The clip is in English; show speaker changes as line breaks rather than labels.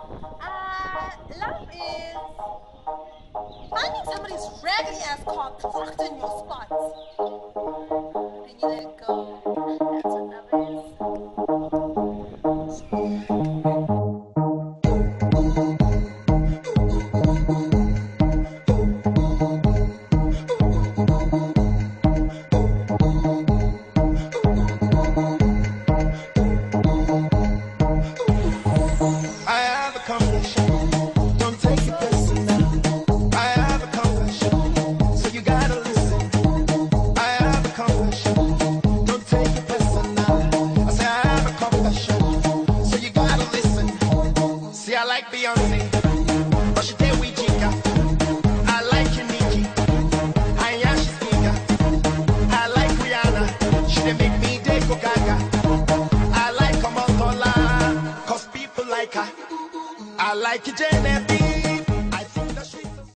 Uh, love is finding somebody's raggedy ass car parked in your spot. Then you let go. That's what love is.
Like Beyonce. But she tell we chica. I like Nicki. I she speaker. I like Rihanna. She dey make me dey go gaga. I like cause people like her. I like Genevieve.